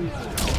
Let's go.